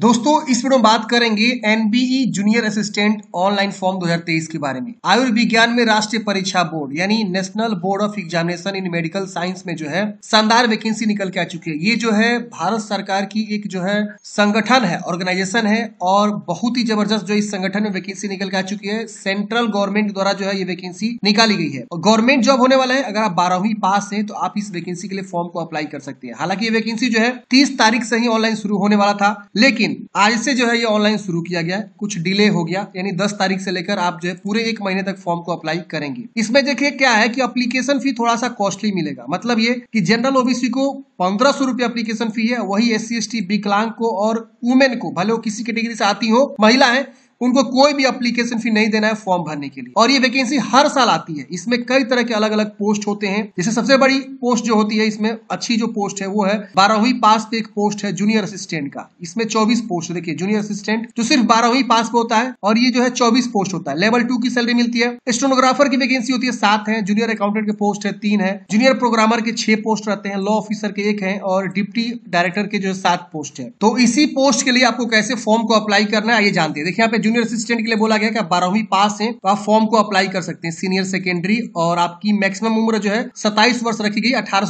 दोस्तों, इस वीडियो में बात करेंगे NBE junior assistant online form 2023 के बारे में। आयुर्विज्ञान में राष्ट्रीय परीक्षा बोर्ड, यानी national board of examination in medical science में जो है, शानदार वैकेंसी निकल के आ चुकी है। ये जो है, भारत सरकार की एक जो है, संगठन है ऑर्गेनाइजेशन है, और बहुत ही ज़बरदस्त जो इस संगठन में वैकेंसी निकल के आ चुकी है। सेंट्रल गवर्नमेंट द्वारा जो है, ये वैकेंसी निकाली गई है। और गवर्नमेंट जॉब होने वाला है, अगर आप बारहवीं पास है तो आप इस वैकेंसी के लिए फॉर्म को अप्लाई कर सकते हैं। हालाँकि ये वैकेंसी जो है, तीस तारीख से ही ऑनलाइन शुरू होने वाला था, लेकिन लेकिन आज से जो है ये ऑनलाइन शुरू किया गया कुछ डिले हो गया, यानी 10 तारीख से लेकर आप जो है पूरे एक महीने तक फॉर्म को अप्लाई करेंगे। इसमें देखिए क्या है कि अप्लीकेशन फ़ी थोड़ा सा कॉस्टली मिलेगा। मतलब ये कि जनरल ओबीसी को पंद्रह सौ रुपया अप्लीकेशन फ़ी है, वही एस सी विकलांग को और वुमेन को, भले वो किसी कैटेगरी से आती हो, महिला है उनको कोई भी अप्लीकेशन फ़ी नहीं देना है फॉर्म भरने के लिए। और ये वैकेंसी हर साल आती है। इसमें कई तरह के अलग अलग पोस्ट होते हैं। जैसे सबसे बड़ी पोस्ट जो होती है, इसमें अच्छी जो पोस्ट है, वो है बारहवीं पास पे एक पोस्ट है जूनियर असिस्टेंट का। इसमें चौबीस पोस्ट देखिए जूनियर असिस्टेंट जो सिर्फ़ बारहवीं पास पे होता है और ये जो है चौबीस पोस्ट होता है। लेवल टू की सैलरी मिलती है। स्टोनोग्राफर की वैकेंसी होती है सात है जूनियर अकाउंटेंट के पोस्ट है तीन है। जूनियर प्रोग्रामर के छह पोस्ट रहते हैं लॉ ऑफिसर के एक है और डिप्टी डायरेक्टर के जो है सात पोस्ट है। तो इसी पोस्ट के लिए आपको कैसे फॉर्म को अप्लाई करना है ये जानते हैं। देखिए, यहाँ पे जूनियर असिस्टेंट के लिए बोला गया कि आप बारहवीं पास हैं तो आप फॉर्म को अप्लाई कर सकते हैं सीनियर सेकेंडरी और आपकी मैक्सिमम उम्र जो है सताइस वर्ष रखी गई, अठारह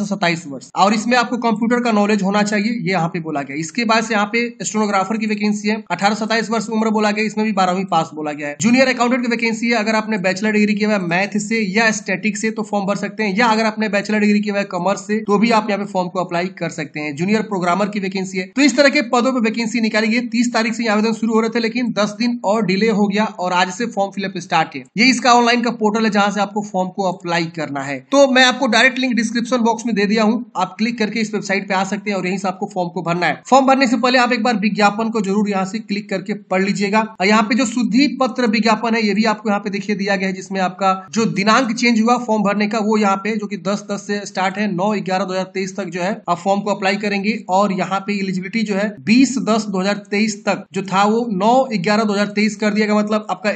वर्ष। और इसमें आपको कंप्यूटर का नॉलेज होना चाहिए, ये यहाँ पे बोला गया। इसके बाद से यहाँ पे स्टोनोग्राफर की वैकेंसी है, अठारह सताइस वर्ष उम्र बोला गया, इसमें भी बारहवीं पास बोला गया है। जूनियर अकाउंटेंट की वैकेंसी है, अगर आपने बैचलर डिग्री किया हुआ मैथ से या स्टेटिक से तो फॉर्म भर सकते हैं, या अगर आपने बैचलर डिग्री किया हुआ कॉमर्स से तो भी आप यहाँ पे फॉर्म को अप्लाई कर सकते हैं। जूनियर प्रोग्रामर की वैकेंसी है। तो इस तरह के पदों पर वैकेंसी निकाली गई, तीस तारीख से आवेदन शुरू हो रहे थे, लेकिन दस दिन और डिले हो गया और आज से फॉर्म फिलअप स्टार्ट है। ये इसका ऑनलाइन का पोर्टल है जहाँ से आपको फॉर्म को अप्लाई करना है। तो मैं आपको डायरेक्ट लिंक डिस्क्रिप्शन बॉक्स में दे दिया हूँ। आप क्लिक करके इस वेबसाइट पे आ सकते हैं और यहीं से आपको फॉर्म को भरना है। फॉर्म भरने से पहले आप एक बार विज्ञापन को ज़रूर यहाँ से क्लिक करके पढ़ लीजिएगा। यहाँ पे जो शुद्धि पत्र विज्ञापन है, ये भी आपको यहाँ पे देखिए दिया गया है, जिसमें आपका जो दिनांक चेंज हुआ फॉर्म भरने का, वो यहाँ पे जो की दस दस से स्टार्ट है, नौ, ग्यारह, दो तक जो है, आप फॉर्म को अप्लाई करेंगे। और यहाँ पे एलिजिबिलिटी जो है, बीस, दस, दो तक जो था वो नौ, ग्यारह, दो कर दिया मतलब आपका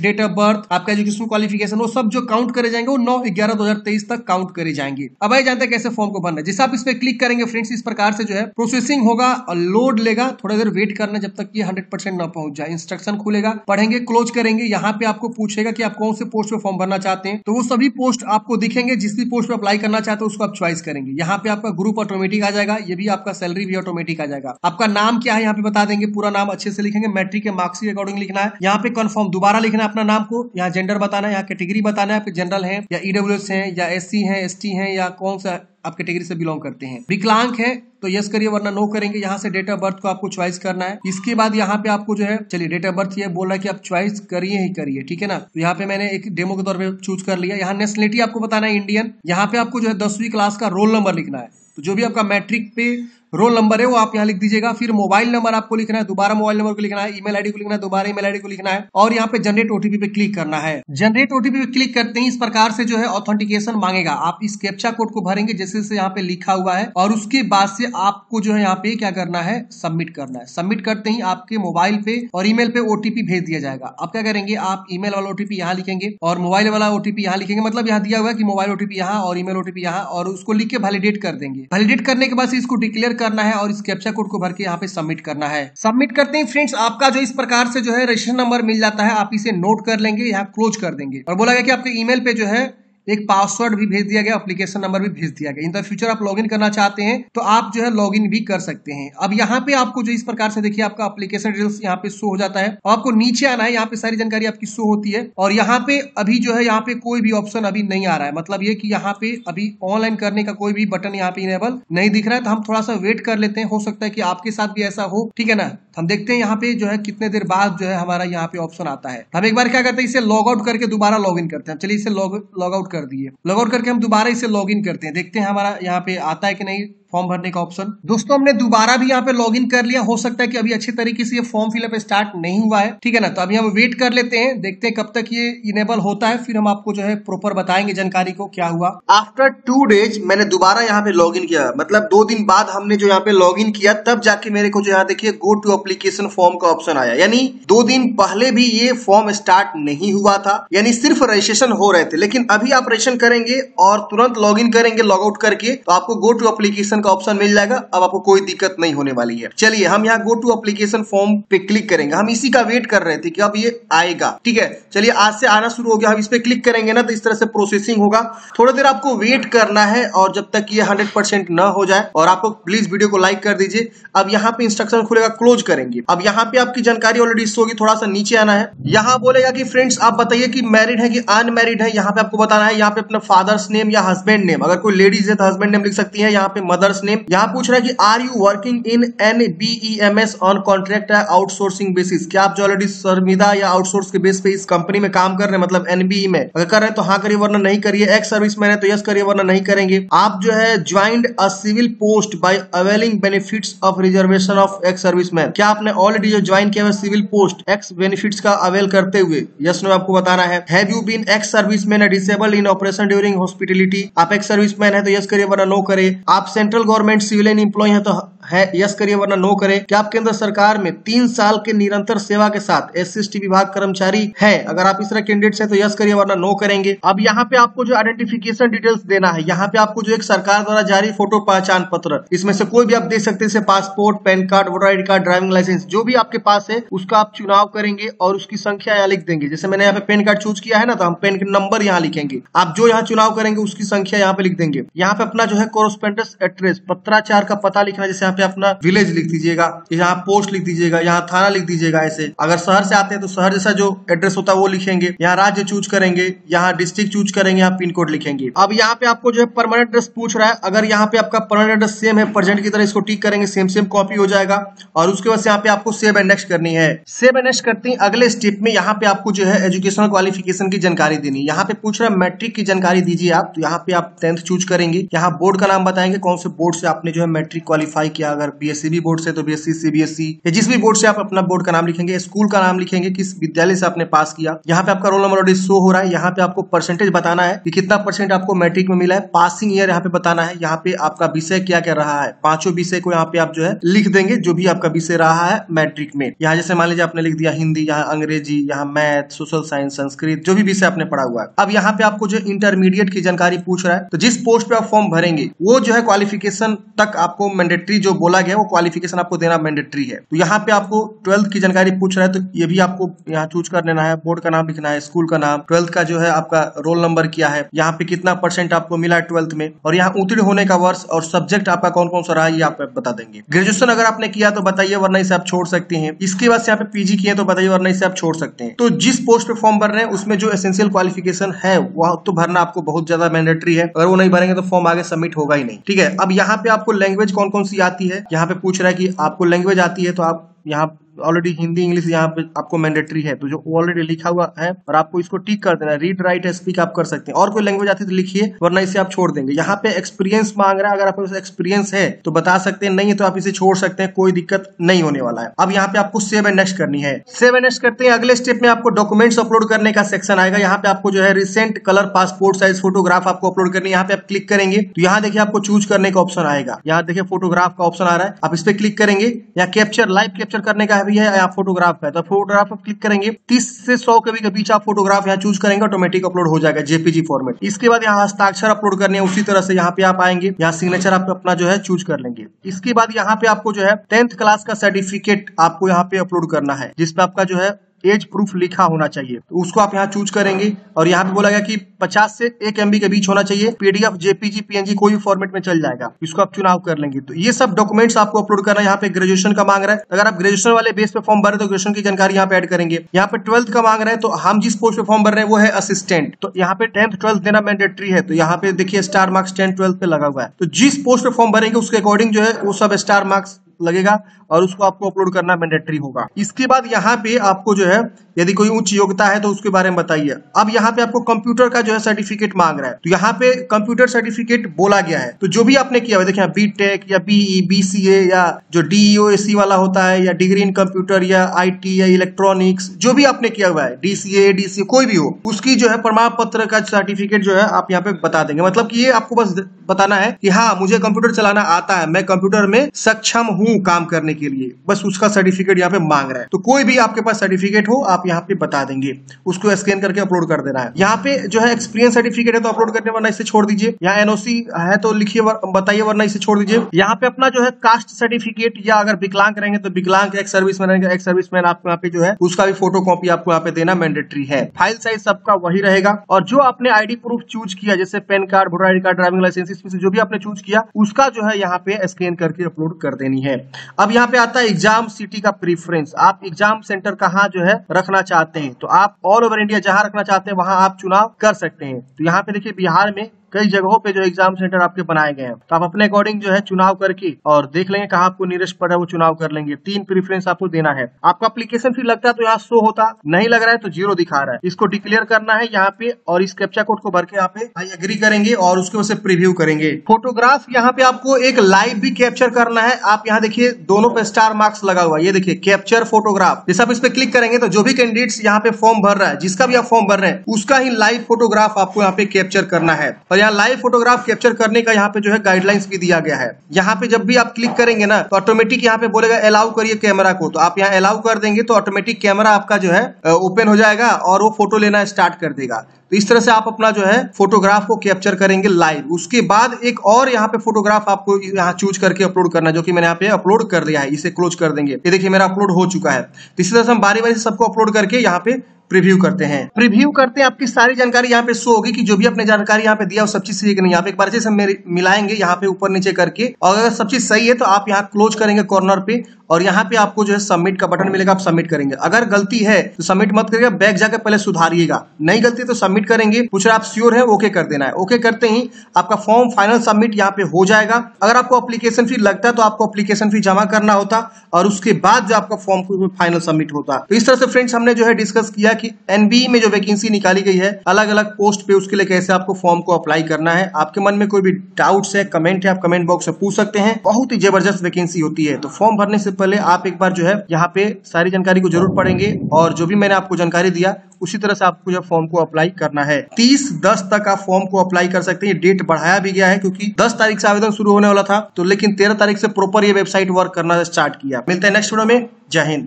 डेट ऑफ़ बर्थ आपका एजुकेशन क्वालिफिकेशन वो सब जो काउंट करे जाएँगे, वो नौ ग्यारह दो हज़ार तेईस तक काउंट करे जाएँगे। अब आइए जानते हैं कैसे फॉर्म को भरना जिस आप इस पर क्लिक करेंगे फ्रेंड्स इस प्रकार से जो है प्रोसेसिंग होगा लोड लेगा, थोड़ा देर वेट करना जब तक ये हंड्रेड परसेंट ना पहुँच जाए। इंस्ट्रक्शन खुलेगा, पढ़ेंगे क्लोज करेंगे, यहाँ पे आपको पूछेगा कि आप कौन से पोस्ट पे फॉर्म भरना चाहते हैं। तो वो सभी पोस्ट आपको दिखेंगे, जिस भी पोस्ट पे अप्लाई करना चाहते हैं, उसको आप चॉइस करेंगे। यहाँ पे आपका ग्रुप ऑटोमेटिक आ जाएगा, ये भी आपका सैलरी भी ऑटोमेटिक आ जाएगा। आपका नाम क्या है, यहाँ पे बता देंगे, पूरा नाम अच्छे से लिखेंगे मैट्रिक के मार्क्स के अकॉर्डिंग लिखना है। यहाँ पे कन्फर्म दोबारा लिखना है अपना नाम को। यहाँ जेंडर बताना है, यहाँ कैटेगरी बताना है। आपके जनरल है, या ईडब्ल्यू e है, या एस सी है एस टी है, या कौन सा आप कैटेगरी से बिलोंग करते हैं। विकलांग है तो यस करिए, वरना नो करेंगे। यहाँ से डेट ऑफ़ बर्थ को आपको चॉइस करना है। इसके बाद यहाँ पे आपको जो है, चलिए डेट ऑफ़ बर्थ ये बोल रहा है कि आप चॉइस करिए ही करिए, ठीक है ना? तो यहाँ पे मैंने एक डेमो के तौर पे चूज़ कर लिया। यहाँ नेशनलिटी आपको बताना है इंडियन यहाँ पे आपको जो है दसवीं क्लास का रोल नंबर लिखना है। तो जो भी आपका मैट्रिक पे रोल नंबर है, वो आप यहाँ लिख दीजिएगा। फिर मोबाइल नंबर आपको लिखना है, दोबारा मोबाइल नंबर को लिखना है, ईमेल आईडी को लिखना है, दोबारा ईमेल आईडी को लिखना है, और यहाँ पे जनरेट ओटीपी पे क्लिक करना है। जनरेट ओटीपी पे क्लिक करते ही इस प्रकार से जो है ऑथेंटिकेशन मांगेगा। आप इस कैप्चा कोड को भरेंगे, जैसे जैसे यहाँ पे लिखा हुआ है, और उसके बाद से आपको जो है यहाँ पे क्या करना है सबमिट करना है। सबमिट करते ही आपके मोबाइल पे और ईमेल पे ओटीपी भेज दिया जाएगा। आप क्या करेंगे, आप ईमेल वाला ओटीपी यहाँ लिखेंगे, और मोबाइल वाला ओटीपी यहाँ लिखेंगे मतलब यहाँ दिया हुआ है कि मोबाइल ओटीपी यहाँ, और ईमेल ओटीपी यहाँ, और उसको लिख के वैलिडेट कर देंगे। वैलिडेट करने के बाद इसको डिक्लेयर करना है और इस कैप्चा कोड को भर के यहाँ पे सबमिट करना है। सबमिट करते ही फ्रेंड्स आपका जो इस प्रकार से जो है रजिस्ट्रेशन नंबर मिल जाता है, आप इसे नोट कर लेंगे, यहाँ क्लोज कर देंगे। और बोला गया कि आपके ईमेल पे जो है एक पासवर्ड भी भेज दिया गया एप्लीकेशन नंबर भी भेज दिया गया। इन द फ्यूचर आप लॉगिन करना चाहते हैं तो आप जो है लॉगिन भी कर सकते हैं। अब यहाँ पे आपको जो इस प्रकार से देखिए, आपका एप्लीकेशन डिटेल्स यहाँ पे शो हो जाता है। आपको नीचे आना है, यहाँ पे सारी जानकारी आपकी शो होती है। और यहाँ पे अभी जो है, यहाँ पे कोई भी ऑप्शन अभी नहीं आ रहा है। मतलब ये कि यहाँ पे अभी ऑनलाइन करने का कोई भी बटन यहाँ पे इनेबल नहीं दिख रहा है। तो हम थोड़ा सा वेट कर लेते हैं। हो सकता है कि आपके साथ भी ऐसा हो। ठीक है ना? हम देखते हैं यहाँ पे जो है कितने देर बाद जो है हमारा यहाँ पे ऑप्शन आता है। हम एक बार क्या करते हैं, इसे लॉग आउट करके दोबारा लॉग इन करते हैं। चलिए इसे लॉग आउट कर दिए। लॉग आउट करके हम दोबारा इसे लॉग इन करते हैं। देखते हैं हमारा यहाँ पे आता है कि नहीं। फॉर्म भरने का ऑप्शन। दोस्तों, हमने दोबारा भी यहाँ पे लॉग इन कर लिया। हो सकता है कि अभी अच्छे तरीके से ये फॉर्म फिलअप स्टार्ट नहीं हुआ है। ठीक है ना? तो अभी हम वेट कर लेते हैं। देखते हैं कब तक ये इनेबल होता है। फिर हम आपको जो है प्रॉपर बताएँगे जानकारी को क्या हुआ। आफ्टर टू डेज़ मैंने दोबारा यहाँ पे लॉग इन किया। मतलब दो दिन बाद हमने जो यहाँ पे लॉग इन किया, तब जाके मेरे को जो यहाँ देखिए गो टू अप्लीकेशन फॉर्म का ऑप्शन आया। यानी दो दिन पहले भी ये फॉर्म स्टार्ट नहीं हुआ था। यानी सिर्फ़ रजिस्ट्रेशन हो रहे थे। लेकिन अभी आप रजिस्ट्रेशन करेंगे और तुरंत लॉग इन करेंगे लॉग आउट करके तो आपको गो टू अप्लीकेशन एप्लीकेशन का ऑप्शन मिल जाएगा। अब आपको कोई दिक्कत नहीं होने वाली है। चलिए, हम यहाँ गो टू एप्लीकेशन फॉर्म पे क्लिक करेंगे। हम इसी का वेट कर रहे थे कि अब ये आएगा। ठीक है? चलिए, आज से आना शुरू हो गया। हम इस पे क्लिक करेंगे ना तो इस तरह से प्रोसेसिंग होगा। थोड़ी देर आपको वेट करना है और जब तक ये हंड्रेड परसेंट न हो जाए और आपको प्लीज़ वीडियो को लाइक कर दीजिए। अब यहाँ पे इंस्ट्रक्शन खुलेगा क्लोज करेंगे। अब यहाँ पे आपकी जानकारी ऑलरेडी होगी, थोड़ा सा नीचे आना है। यहाँ बोलेगा कि फ्रेंड्स आप बताइए कि मैरिड है कि अनमेरिड है? यहाँ पे आपको बताना है, यहाँ पे अपना फादर्स नेम या हस्बैंड नेम अगर कोई लेडीज़ है तो हस्बैंड नेम लिख सकती है, यहाँ पे मदर्स नेम यहाँ पूछ रहा है कि are you working in N B E M S on contract outsourcing basis क्या आप जो ऑलरेडी सर्विदा या आउटसोर्स के बेस पे इस कंपनी में काम कर रहे हैं मतलब एनबीई में? अगर कर रहे हैं तो हाँ करिए, वरना नहीं करिए। एक्स सर्विस मैन है तो यस करिए, वरना नहीं करेंगे। आप जो है joined a civil post by availing benefits of reservation of ex service man क्या आपने ऑलरेडी जो ज्वाइन किया हुआ सिविल पोस्ट एक्स बेनिफिट्स का अवेल करते हुए? यस नो आपको बताना है। Have you been ex service man disabled in operation during hospitality आप एक्स सर्विस मैन है तो यस करिए, वरना नो करे आप सेंट्रल गवर्नमेंट सिविलियन इंप्लॉय है तो है, यस करिए, वरना नो करे। क्या आप केंद्र सरकार में तीन साल के निरंतर सेवा के साथ एस विभाग कर्मचारी है? अगर आप इस तरह कैंडिडेट है तो यस करिए, वरना नो करेंगे। अब यहाँ पे आपको जो आइडेंटिफिकेशन डिटेल्स देना है, यहाँ पे आपको जो एक सरकार द्वारा जारी फ़ोटो पहचान पत्र, इसमें से कोई भी आप दे सकते हैं passport PAN card voter ID card driving licence जो भी आपके पास है, उसका आप चुनाव करेंगे और उसकी संख्या यहाँ लिख देंगे। जैसे मैंने यहाँ पे पेन कार्ड चूज़ किया है ना तो हम पेन नंबर यहाँ लिखेंगे। आप जो यहाँ चुनाव करेंगे, उसकी संख्या यहाँ पे लिख देंगे। यहाँ पे अपना जो है कोरोस्पेंडस एड्रेस पत्राचार का पता लिखना, जैसे यहाँ पे अपना विलेज लिख दीजिएगा, यहाँ पोस्ट लिख दीजिएगा, यहाँ थाना लिख दीजिएगा ऐसे। अगर शहर से आते हैं तो शहर जैसा जो एड्रेस होता है वो लिखेंगे, यहाँ राज्य चूज़ करेंगे, यहाँ डिस्ट्रिक्ट चूज़ करेंगे, यहाँ पिन कोड लिखेंगे। अब यहाँ पे आपको जो है परमानेंट एड्रेस पूछ रहा है, अगर यहाँ पे आपका परमानेंट एड्रेस सेम है प्रेजेंट की तरह इसको टिक करेंगे सेम सेम कॉपी हो जाएगा, और उसके बाद यहाँ पे आपको सेव एंड नेक्स्ट करनी है। सेव एंड नेक्स्ट करती है, अगले स्टेप में यहाँ पे आपको जो है एजुकेशनल क्वालिफिकेशन की जानकारी देनी यहाँ पे पूछ रहा है मैट्रिक की जानकारी दीजिए आप तो यहाँ पे आप टेंथ चूज़ करेंगे, यहाँ बोर्ड का नाम बताएँगे, कौन से बोर्ड से आपने जो है मैट्रिक क्वालिफाई किया। अगर बी बोर्ड से तो बीएससी सीबीएसई या जिस भी बोर्ड से आप अपना बोर्ड का नाम लिखेंगे स्कूल का नाम लिखेंगे, किस विद्यालय से आपने पास किया। यहाँ पे आपका रोल नंबर ऑलरेडी शो हो रहा है। यहाँ पे आपको परसेंटेज बताना है कि कितना परसेंट आपको मैट्रिक में मिला है। पासिंग ईयर यहाँ पे बताना है। यहाँ पे आपका विषय क्या क्या रहा है। पाँचों विषय को यहाँ पे आप जो है लिख देंगे, जो भी आपका विषय रहा है मैट्रिक में। यहाँ जैसे मान लीजिए आपने लिख दिया हिंदी, यहाँ अंग्रेज़ी, यहाँ मैथ सोशल साइंस संस्कृत, जो भी विषय आपने पढ़ा हुआ है। अब यहाँ पे आपको जो इंटरमीडिएट की जानकारी पूछ रहा है तो जिस पोस्ट पे आप फॉर्म भरेंगे, वो जो है क्वालिफिकेशन तक आपको मैंडेटरी जो बोला गया, वो क्वालिफिकेशन आपको देना मैंडेटरी है। तो यहाँ पे आपको ट्वेल्थ की जानकारी पूछ रहा है तो ये भी आपको यहाँ चूज़ कर लेना है। बोर्ड का नाम लिखना है स्कूल का नाम। ट्वेल्थ का जो है आपका रोल नंबर क्या है। यहाँ पे कितना परसेंट आपको मिला ट्वेल्थ में? और यहाँ उत्तीर्ण होने का वर्ष और सब्जेक्ट आपका कौन कौन सा रहा ये आप बता देंगे। ग्रेजुएशन अगर आपने किया तो बताइए, वरना इसे आप छोड़ सकते हैं। इसके बाद यहाँ पे पीजी किए तो बताइए, वरना इसे आप छोड़ सकते हैं। तो जिस पोस्ट पे फॉर्म भर रहे हैं, उसमें जो एसेंशियल क्वालिफिकेशन है, वह तो भरना आपको बहुत ज़्यादा मैंडेटरी है। अगर वो नहीं भरेंगे तो फॉर्म आगे सबमिट होगा ही नहीं। ठीक है, अब यहाँ पे आपको लैंग्वेज कौन कौन सी आती है? यहाँ पे पूछ रहा है कि आपको लैंग्वेज आती है तो आप यहाँ ऑलरेडी हिंदी इंग्लिश यहाँ पे आपको मैंडेटरी है तो जो ऑलरेडी लिखा हुआ है, और आपको इसको टिक कर देना रीड राइट स्पीक आप कर सकते हैं। और कोई लैंग्वेज आती है तो लिखिए, वरना इसे आप छोड़ देंगे। यहाँ पे एक्सपीरियंस मांग रहा है, अगर आपके पास एक्सपीरियंस है तो बता सकते हैं, नहीं है तो आप इसे छोड़ सकते हैं, कोई दिक्कत नहीं होने वाला है। अब यहाँ पे आपको सेव एंड नेक्स्ट करनी है। सेव एंड नेक्स्ट करते हैं, अगले स्टेप में आपको डॉक्यूमेंट्स अपलोड करने का सेक्शन आएगा। यहाँ पे आपको जो है recent colour passport size photograph आपको अपलोड करनी है। यहाँ पे आप क्लिक करेंगे तो यहाँ देखिए आपको चूज़ करने का ऑप्शन आएगा। यहाँ देखिए फोटोग्राफ का ऑप्शन आ रहा है। आप इस पर क्लिक करेंगे या कैप्चर लाइव कैप्चर करने का भी है या फोटोग्राफ है। तो फोटोग्राफ आप क्लिक करेंगे, तीस से सौ के बीच आप फोटोग्राफ यहाँ चूज़ करेंगे ऑटोमेटिक अपलोड हो जाएगा जेपीजी फॉर्मेट इसके बाद यहाँ हस्ताक्षर अपलोड करने उसी तरह से यहाँ पे आप आएँगे, यहाँ सिग्नेचर आप अपना जो है चूज़ कर लेंगे। इसके बाद यहाँ पे आपको जो है टेंथ क्लास का सर्टिफिकेट आपको यहाँ पे अपलोड करना है जिसपे आपका जो है एज प्रूफ लिखा होना चाहिए। तो उसको आप यहाँ चूज़ करेंगे और यहाँ पे बोला गया कि 50 से एक एमबी के बीच होना चाहिए। पीडीएफ जेपीजी पीएनजी कोई भी फॉर्मेट में चल जाएगा। इसको आप चुनाव कर लेंगे। तो ये सब डॉक्यूमेंट्स आपको अपलोड करना यहाँ पे ग्रेजुएशन का मांग रहा है। अगर आप ग्रेजुएशन वाले बेस पे फॉर्म भर रहे तो ग्रेजुएशन की जानकारी यहाँ पे एड करेंगे। यहाँ पे ट्वेल्थ का मांग रहे हैं तो हम जिस पोस्ट पे फॉर्म भर रहे हैं, वो है असिस्टेंट तो यहाँ पे टेंथ ट्वेल्थ देना मैंडेटरी है। तो यहाँ पे देखिए स्टार मार्क्स टेंथ ट्वेल्थ पे लगा हुआ है। तो जिस पोस्ट पे फॉर्म भरेंगे, उसके अकॉर्डिंग जो है, वो सब स्टार मार्क्स लगेगा और उसको आपको अपलोड करना मैंडेटरी होगा। इसके बाद यहाँ पे आपको जो है, यदि कोई उच्च योग्यता है तो उसके बारे में बताइए। अब यहाँ पे आपको कंप्यूटर का जो है सर्टिफिकेट मांग रहा है। तो यहाँ पे कंप्यूटर सर्टिफिकेट बोला गया है। तो जो भी आपने किया हुआ देखिए बी टेक या बीई बीसीए या जो डीईओ एसी वाला होता है या डिग्री इन कंप्यूटर या आईटी या इलेक्ट्रॉनिक्स जो भी आपने किया हुआ है डीसीए डीसीए कोई भी हो, उसकी जो है प्रमाण पत्र का सर्टिफिकेट जो है आप यहाँ पे बता देंगे। मतलब की ये आपको बस बताना है कि हाँ मुझे कंप्यूटर चलाना आता है, मैं कंप्यूटर में सक्षम हूँ हूँ काम करने के लिए, बस उसका सर्टिफिकेट यहाँ पे मांग रहा है। तो कोई भी आपके पास सर्टिफिकेट हो, आप यहाँ पे बता देंगे। उसको स्कैन करके अपलोड कर देना है। यहाँ पे जो है एक्सपीरियंस सर्टिफिकेट है तो अपलोड करने वरना इसे छोड़ दीजिए। यहाँ एनओसी है तो लिखिए बताइए वरना इसे छोड़ दीजिए। यहाँ पे अपना जो है कास्ट सर्टिफिकेट या अगर विकलांग रहेंगे तो विकलांग एक सर्विस मैन रहेंगे एक सर्विस मैन आपको यहाँ पे जो है, उसका भी फ़ोटो कॉपी आपको यहाँ पे देना मैंडेटरी है। फ़ाइल साइज़ सबका वही रहेगा। और जो आपने आईडी प्रूफ चूज़ किया, जैसे PAN card voter ID card driving licence इसमें से जो भी आपने चूज़ किया, उसका जो है यहाँ पे स्कैन करके अपलोड कर देनी है। अब यहाँ पे आता है एग्ज़ाम सिटी का प्रीफरेंस। आप एग्ज़ाम सेंटर कहाँ जो है रखना चाहते हैं? तो आप ऑल ओवर इंडिया जहाँ रखना चाहते हैं, वहाँ आप चुनाव कर सकते हैं। तो यहाँ पे देखिए बिहार में कई जगहों पे जो एग्ज़ाम सेंटर आपके बनाए गए हैं। तो आप अपने अकॉर्डिंग जो है चुनाव करके और देख लेंगे कहा आपको निरस्त पड़ है, वो चुनाव कर लेंगे। तीन प्रीफरेंस आपको देना है। आपका अप्लीकेशन फ़ी लगता है तो यहाँ शो होता, नहीं लग रहा है तो ज़ीरो दिखा रहा है। इसको डिक्लेयर करना है यहाँ पे और इस कैप्चा कोड को भर के यहाँ पे आई एग्री करेंगे और उसके वजह प्रीव्यू करेंगे। फोटोग्राफ यहाँ पे आपको एक लाइव भी कैप्चर करना है। आप यहाँ देखिए, दोनों पे स्टार मार्क्स लगा हुआ ये देखिए कैप्चर फोटोग्राफ जैसे आप इस पे क्लिक करेंगे तो जो भी कैंडिडेट्स यहाँ पे फॉर्म भर रहा है, जिसका भी आप फॉर्म भर रहे हैं, उसका ही लाइव फोटोग्राफ आपको यहाँ पे कैप्चर करना है। और यहाँ लाइव फोटोग्राफ कैप्चर करने का यहाँ पे जो है गाइडलाइंस भी दिया गया है। यहाँ पे जब भी आप क्लिक करेंगे ना तो ऑटोमेटिक यहाँ पे बोलेगा अलाउ करिए कैमरा को। तो आप यहाँ अलाउ कर देंगे तो ऑटोमेटिक कैमरा आपका जो है ओपन हो जाएगा और वो फ़ोटो लेना स्टार्ट कर देगा। तो इस तरह से आप अपना जो है फोटोग्राफ को कैप्चर करेंगे लाइव उसके बाद एक और यहाँ पे फोटोग्राफ आपको यहाँ चूज़ करके अपलोड करना, जो कि मैंने यहाँ पे अपलोड कर दिया है, इसे क्लोज कर देंगे। ये देखिए मेरा अपलोड हो चुका है। तो इसी तरह से हम बारी बारी सबको अपलोड करके यहाँ पे प्रीव्यू करते हैं। प्रीव्यू करते हैं, आपकी सारी जानकारी यहाँ पे शो होगी कि जो भी अपने जानकारी यहाँ पे दिया, वो सब चीज़ सही है कि नहीं। यहाँ पे एक बार से मिलाएँगे यहाँ पे ऊपर नीचे करके। और अगर सब चीज़ सही है तो आप यहाँ क्लोज करेंगे कॉर्नर पे और यहाँ पे आपको जो है सबमिट का बटन मिलेगा, आप सबमिट करेंगे। अगर गलती है तो सबमिट मत करिएगा बैक जाकर पहले सुधारिएगा। नहीं गलती तो सबमिट करेंगे। पूछ रहे आप श्योर है ओके कर देना है। ओके करते ही आपका फॉर्म फाइनल सबमिट यहाँ पे हो जाएगा। अगर आपको अप्लीकेशन फ़ी लगता तो आपको अप्लीकेशन फ़ी जमा करना होता और उसके बाद जो आपका फॉर्म फाइनल सबमिट होता। तो इस तरह से फ्रेंड्स हमने जो है डिस्कस किया कि एनबी में जो वैकेंसी निकाली गई है अलग अलग पोस्ट पे उसके लिए कैसे आपको फॉर्म को अप्लाई करना है, आपके मन में कोई भी डाउट्स है कमेंट है, आप कमेंट बॉक्स में पूछ सकते हैं। बहुत ही ज़बरदस्त वैकेंसी होती है। तो फॉर्म भरने से पहले आप एक बार जो है, यहाँ पे सारी जानकारी को ज़रूर पढ़ेंगे और जो भी मैंने आपको जानकारी दिया, उसी तरह से आपको जो फॉर्म को अप्लाई करना है। तीस दस तक आप फॉर्म को अप्लाई कर सकते हैं। डेट बढ़ाया भी गया है क्योंकि दस तारीख से आवेदन शुरू होने वाला था। तो लेकिन तेरह तारीख से प्रॉपर ये वेबसाइट वर्क करना स्टार्ट किया। मिलता है नेक्स्ट वीडियो में। जय हिंद।